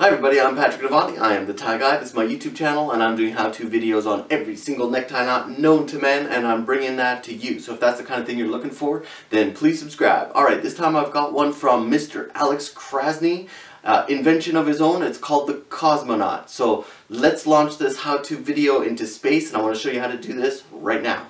Hi everybody, I'm Patrick Novotny. I am the Tie Guy. This is my YouTube channel and I'm doing how-to videos on every single necktie knot known to men and I'm bringing that to you. So if that's the kind of thing you're looking for, then please subscribe. Alright, this time I've got one from Mr. Alex Krasny. Uh, invention of his own, it's called the CosmoKnot. So let's launch this how-to video into space and I want to show you how to do this right now.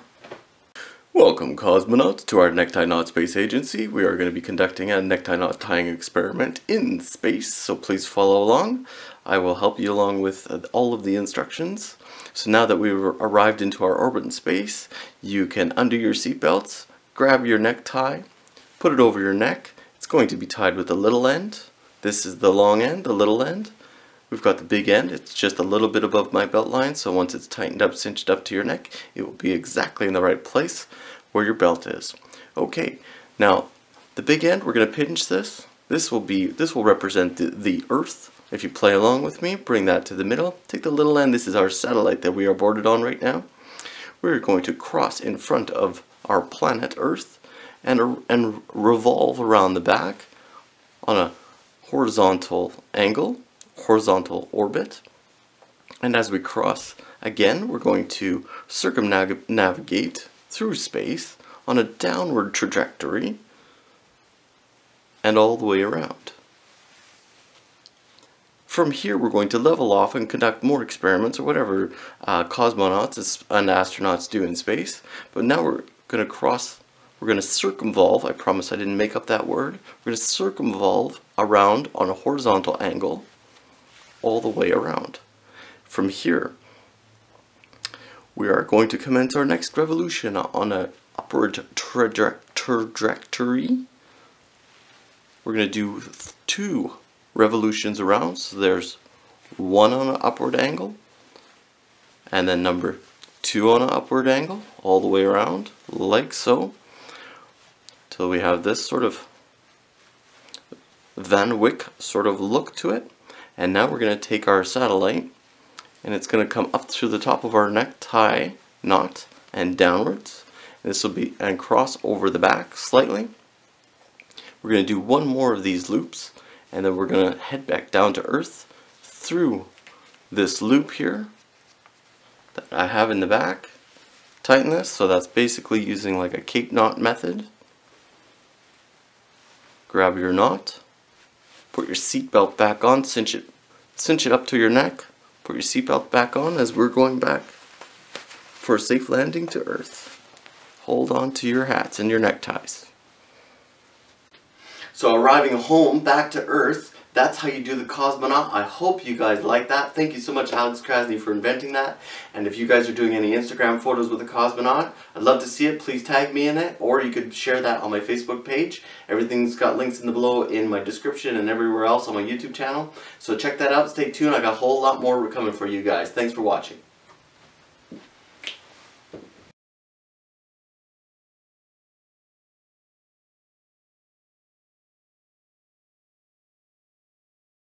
Welcome cosmonauts to our Necktie Knot Space Agency. We are going to be conducting a necktie knot tying experiment in space, so please follow along. I will help you along with uh, all of the instructions. So now that we've arrived into our orbit in space, you can undo your seatbelts, grab your necktie, put it over your neck. It's going to be tied with the little end. This is the long end, the little end. We've got the big end, it's just a little bit above my belt line, so once it's tightened up, cinched up to your neck, it will be exactly in the right place where your belt is. Okay, now the big end, we're going to pinch this. This will be, this will represent the, the Earth. If you play along with me, bring that to the middle. Take the little end, this is our satellite that we are boarded on right now. We're going to cross in front of our planet Earth and, and revolve around the back on a horizontal angle horizontal orbit. And as we cross again, we're going to circumnavigate through space on a downward trajectory and all the way around. From here, we're going to level off and conduct more experiments or whatever uh, cosmonauts and astronauts do in space. But now we're going to cross, we're going to circumvolve, I promise I didn't make up that word, we're going to circumvolve around on a horizontal angle all the way around. From here, we are going to commence our next revolution on an upward trajectory. We're going to do two revolutions around. So there's one on an upward angle, and then number two on an upward angle, all the way around, like so, till we have this sort of Van Wijk sort of look to it. And now we're going to take our satellite and it's going to come up through the top of our necktie knot and downwards. This will be and cross over the back slightly. We're going to do one more of these loops and then we're going to head back down to earth through this loop here that I have in the back. Tighten this, so that's basically using like a cape knot method. Grab your knot Put your seatbelt back on, cinch it, cinch it up to your neck. Put your seatbelt back on as we're going back for a safe landing to Earth. Hold on to your hats and your neckties. So arriving home back to Earth, that's how you do the CosmoKnot. I hope you guys like that. Thank you so much Alex Krasny for inventing that. And if you guys are doing any Instagram photos with a CosmoKnot, I'd love to see it. Please tag me in it or you could share that on my Facebook page. Everything's got links in the below in my description and everywhere else on my YouTube channel. So check that out. Stay tuned. I got a whole lot more coming for you guys. Thanks for watching.